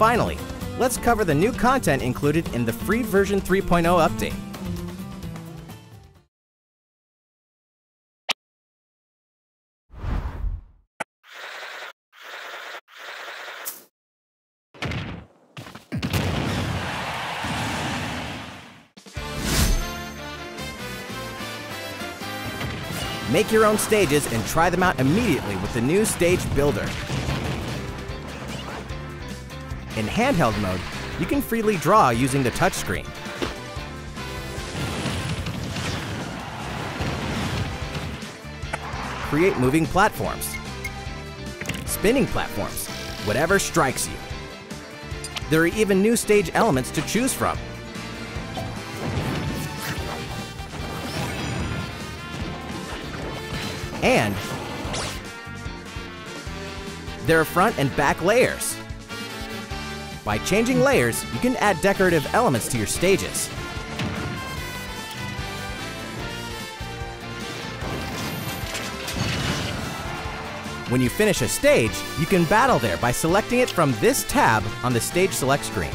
finally, let's cover the new content included in the free version 3.0 update. Make your own stages and try them out immediately with the new Stage Builder. In handheld mode, you can freely draw using the touchscreen. Create moving platforms, spinning platforms, whatever strikes you. There are even new stage elements to choose from. And there are front and back layers. By changing layers, you can add decorative elements to your stages. When you finish a stage, you can battle there by selecting it from this tab on the Stage Select screen.